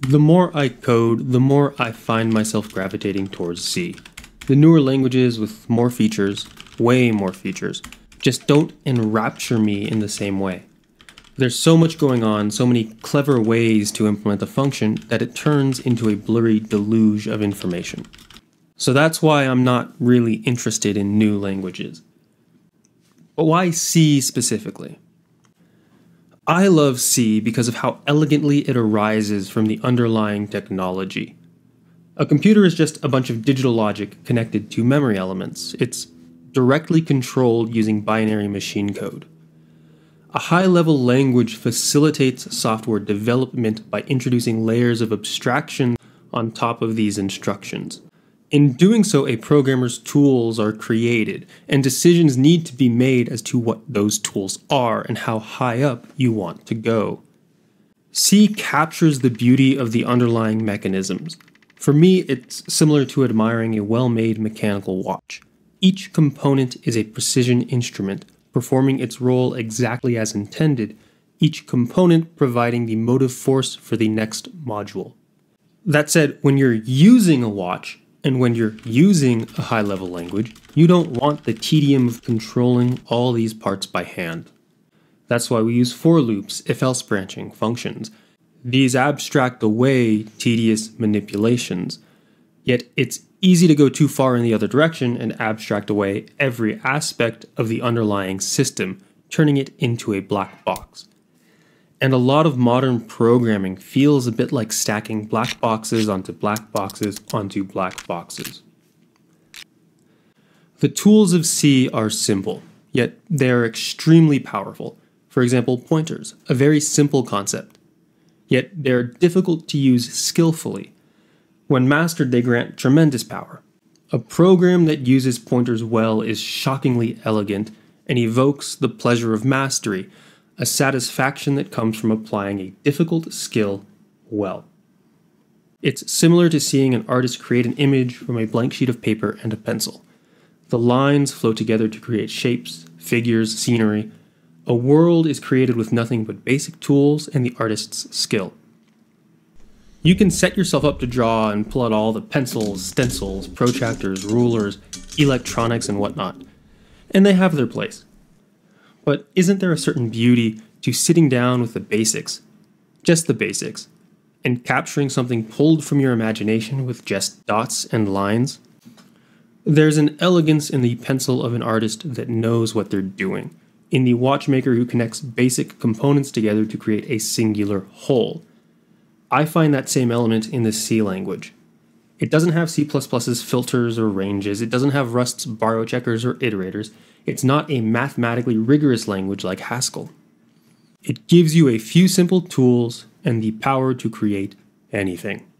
The more I code, the more I find myself gravitating towards C. The newer languages with more features, way more features, just don't enrapture me in the same way. There's so much going on, so many clever ways to implement a function that it turns into a blurry deluge of information. So that's why I'm not really interested in new languages. But why C specifically? I love C because of how elegantly it arises from the underlying technology. A computer is just a bunch of digital logic connected to memory elements. It's directly controlled using binary machine code. A high level language facilitates software development by introducing layers of abstraction on top of these instructions. In doing so, a programmer's tools are created, and decisions need to be made as to what those tools are and how high up you want to go. C captures the beauty of the underlying mechanisms. For me, it's similar to admiring a well made mechanical watch. Each component is a precision instrument performing its role exactly as intended, each component providing the motive force for the next module. That said, when you're using a watch, and when you're using a high level language, you don't want the tedium of controlling all these parts by hand. That's why we use for loops, if else branching functions. These abstract away tedious manipulations, yet it's easy to go too far in the other direction and abstract away every aspect of the underlying system, turning it into a black box. And a lot of modern programming feels a bit like stacking black boxes onto black boxes onto black boxes. The tools of C are simple, yet they are extremely powerful. For example, pointers, a very simple concept. Yet they're difficult to use skillfully when mastered, they grant tremendous power. A program that uses pointers well is shockingly elegant and evokes the pleasure of mastery, a satisfaction that comes from applying a difficult skill well. It's similar to seeing an artist create an image from a blank sheet of paper and a pencil. The lines flow together to create shapes, figures, scenery. A world is created with nothing but basic tools and the artist's skill. You can set yourself up to draw and pull out all the pencils, stencils, protractors, rulers, electronics, and whatnot. And they have their place. But isn't there a certain beauty to sitting down with the basics, just the basics, and capturing something pulled from your imagination with just dots and lines? There's an elegance in the pencil of an artist that knows what they're doing, in the watchmaker who connects basic components together to create a singular whole I find that same element in the C language. It doesn't have C++'s filters or ranges, it doesn't have Rust's borrow checkers or iterators, it's not a mathematically rigorous language like Haskell. It gives you a few simple tools and the power to create anything.